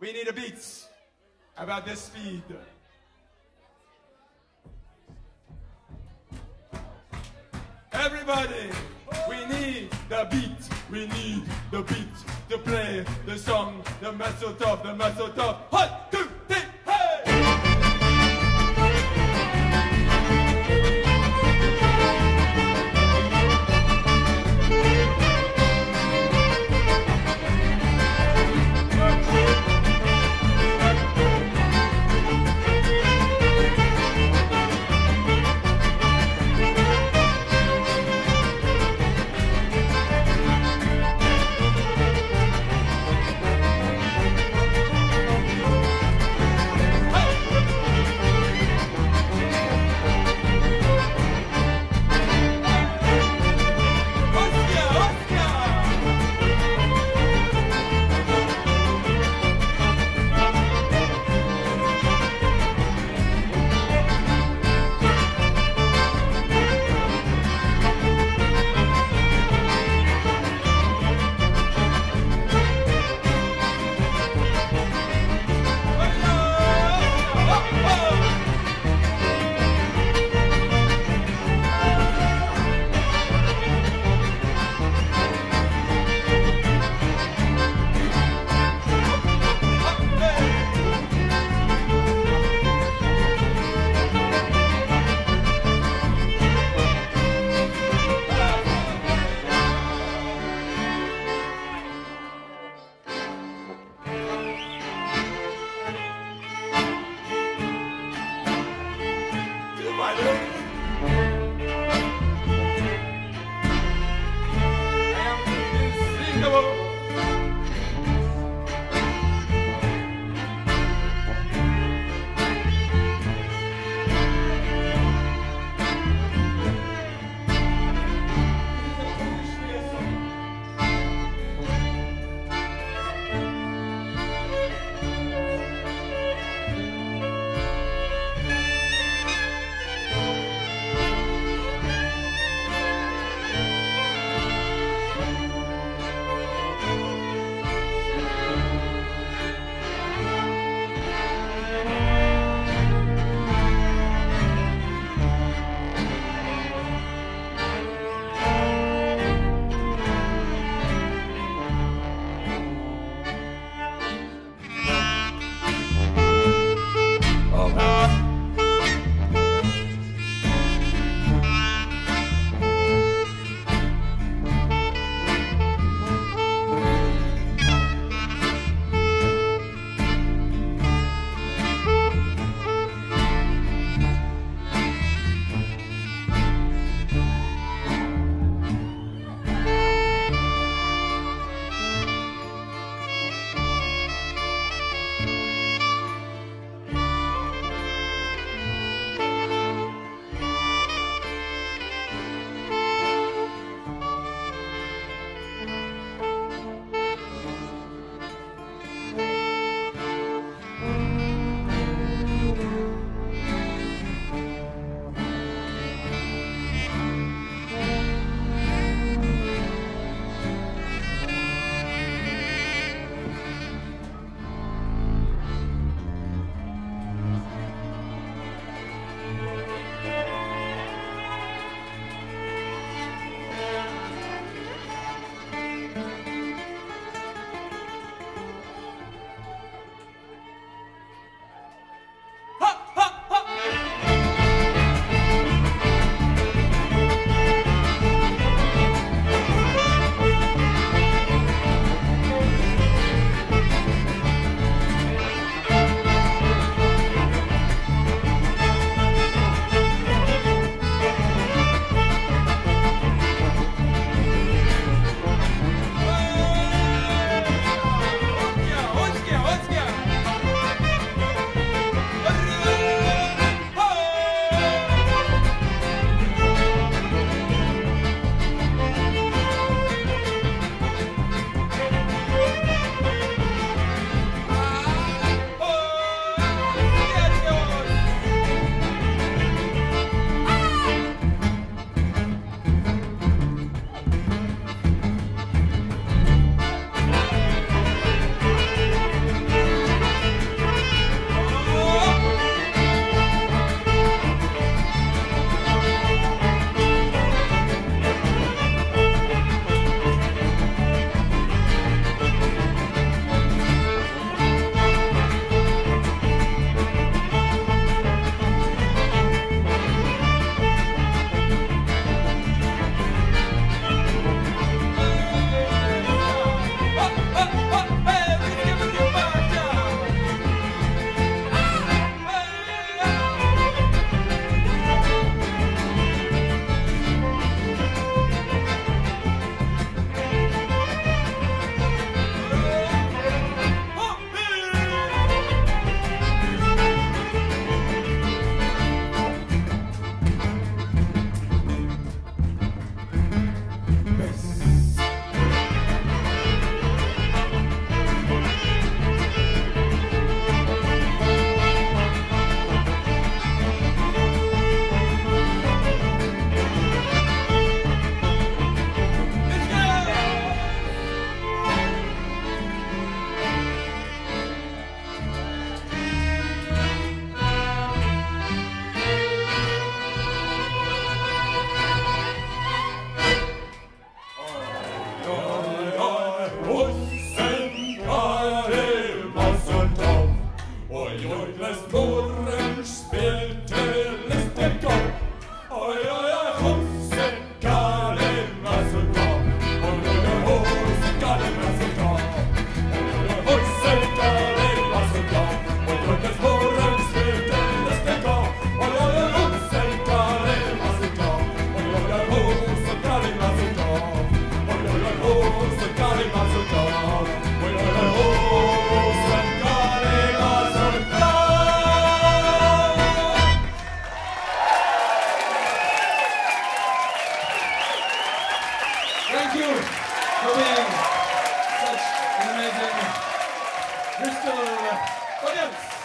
We need a beat about this speed. Everybody, we need the beat. We need the beat to play the song. The Mazel Tov, the Mazel Tov. One, Hallelujah. Mr. Williams.